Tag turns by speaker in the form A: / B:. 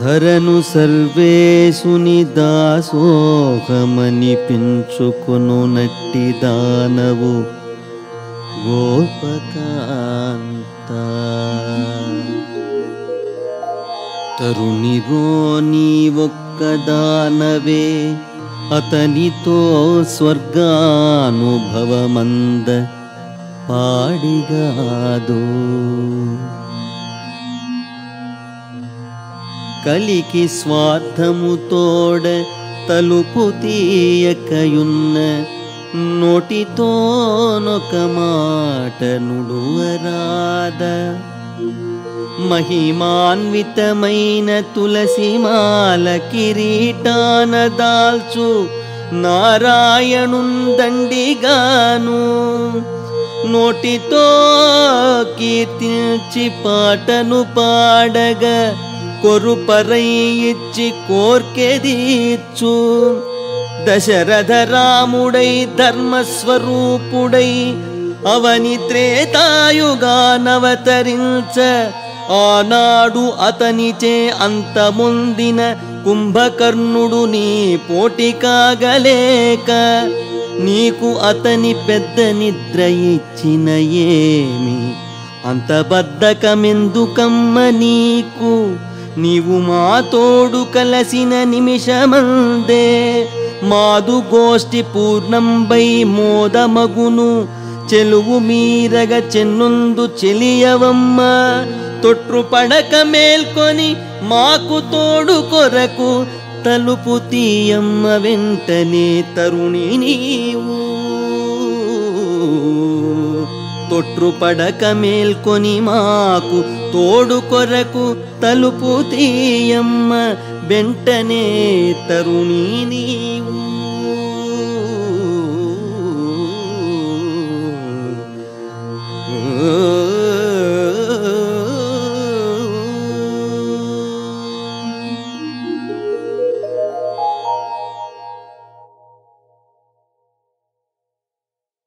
A: ధరను సర్వేశుని దాసోహమనిపించుకొను నట్టి దానవు గోపకాంత తరుణిరో నీ ఒక్కదానవే అతనితో స్వర్గానుభవమంద పాడిగాదు కలికి స్వార్థముతోడ తలుపు తీయకయున్న నోటితోనొక మాట నుడువరాద మహిమాన్వితమైన తులసిమాల కిరీటాన దాల్చు నారాయణుందండిగాను నోటితో కీర్తించి పాటను పాడగా కొరుపరై ఇచ్చి కోర్కెదీచ్చు. దశరథ రాముడై ధర్మస్వరూపుడై అవని త్రేతాయుగానవతరించ ఆనాడు అతనిచే అంతముందిన కుంభకర్ణుడు నీ పోటీ కాగలేక నీకు అతని పెద్ద నిద్ర ఇచ్చిన ఏమి? అంత బద్ధకమెందుకమ్మ నీకు? నీవు మా తోడు కలసిన నిమిషమందే. మాదు గోష్ఠి పూర్ణంబై మోదమగును. చెలువు మీరగ చెన్నుందు చెలియవమ్మ. తొట్రు పడక మేల్కొని మాకు తోడు కొరకు తలుపు తీయమ్మ వెంటనే తరుణి నీవు. తొట్రు పడక మేల్కొని మాకు తోడు కొరకు తలుపు తీయమ్మ వెంటనే తరుణి నీవు.